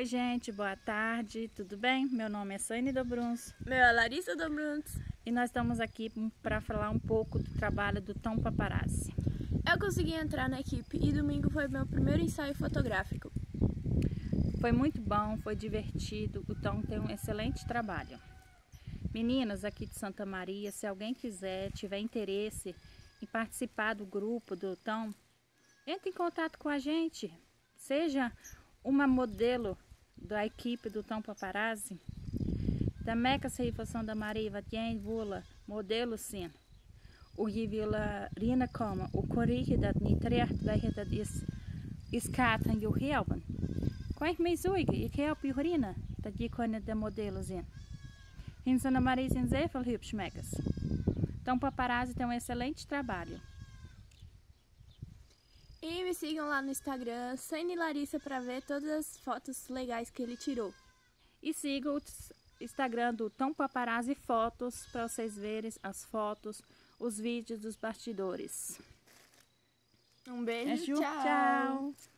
Oi, gente, boa tarde, tudo bem? Meu nome é Sane Dobruns. Meu é Larissa Dobruns. E nós estamos aqui para falar um pouco do trabalho do Tom Paparazzi. Eu consegui entrar na equipe e domingo foi meu primeiro ensaio fotográfico. Foi muito bom, foi divertido, o Tom tem um excelente trabalho. Meninas aqui de Santa Maria, se alguém quiser, tiver interesse em participar do grupo do Tom, entre em contato com a gente. Seja uma modelo da equipe do Tom Paparazzi. Da Meca Seifação da Maria Vatien Vula, modelo. O Givila Rina Koma, o niet terecht wij dat is, is kaarten je helpen. Kan ik mij zorgen, ik help je Rina, dat je kan de modelo. Em Santa Maria Hübschmeckers. Então, o paparazzi tem um excelente trabalho. E me sigam lá no Instagram, Sane Larissa, para ver todas as fotos legais que ele tirou. E sigam o Instagram do Tom Paparazzi Fotos para vocês verem as fotos, os vídeos dos bastidores. Um beijo, tchau. tchau.